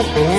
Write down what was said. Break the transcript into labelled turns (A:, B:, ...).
A: Oh.